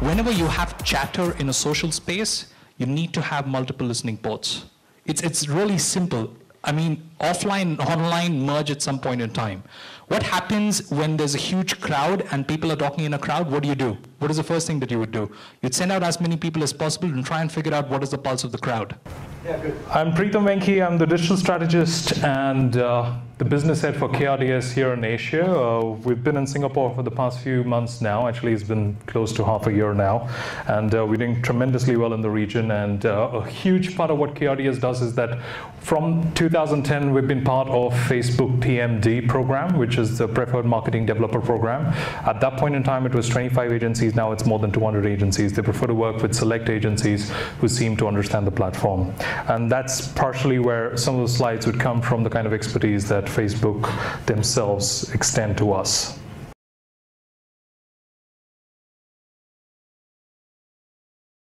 whenever you have chatter in a social space, you need to have multiple listening ports. It's, it's really simple. I mean, offline, online merge at some point in time. What happens when there's a huge crowd and people are talking in a crowd? What do you do? What is the first thing that you would do? You'd send out as many people as possible and try and figure out what is the pulse of the crowd. Good. I'm Preetham Venki. I'm the digital strategist and uh, the business head for KRDS here in Asia. Uh, we've been in Singapore for the past few months now. Actually, it's been close to half a year now. And uh, we're doing tremendously well in the region. And uh, a huge part of what KRDS does is that from 2010, we've been part of Facebook PMD program, which is the Preferred Marketing Developer Program. At that point in time, it was 25 agencies. Now it's more than 200 agencies. They prefer to work with select agencies who seem to understand the platform. And that's partially where some of the slides would come from the kind of expertise that Facebook themselves extend to us.